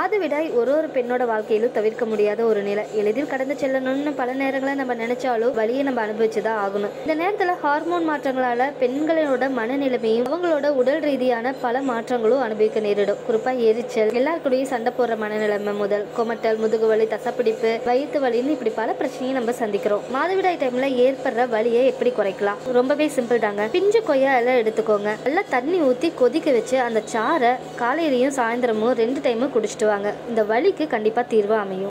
மாதவிடாய் ஒரு ஒரு பெண்ணோட வாழ்க்கையிலும் தவிர்க்க முடியாத ஒரு நிலை. எளிதில் கடந்து செல்லணும்னு பல நேரங்களில் நம்ம நினைச்சாலும் வழியை நம்ம அனுபவிச்சுதான் ஆகணும். இந்த நேரத்தில் ஹார்மோன் மாற்றங்களால பெண்களோட மனநிலைமையும் அவங்களோட உடல் ரீதியான பல மாற்றங்களும் அனுபவிக்க நேரிடும். குறிப்பா எரிச்சல் எல்லார் கூடயும் சண்டை போடுற மனநிலைமை முதல் கொமட்டல் முதுகு வலி தசப்பிடிப்பு வயிற்று வலின்னு இப்படி பல பிரச்சனையும் நம்ம சந்திக்கிறோம். மாதவிடாய் டைம்ல ஏற்படுற வலியை எப்படி குறைக்கலாம்? ரொம்பவே சிம்பிள் தாங்க. பிஞ்சு கொய்யா எல்லாம் எடுத்துக்கோங்க. நல்லா தண்ணி ஊற்றி கொதிக்க வச்சு அந்த சாறை காலையிலையும் சாயந்தரமும் ரெண்டு டைமும் குடிச்சிட்டு வாங்க இந்த வலிக்கு கண்டிப்பாக தீர்வு அமையும்.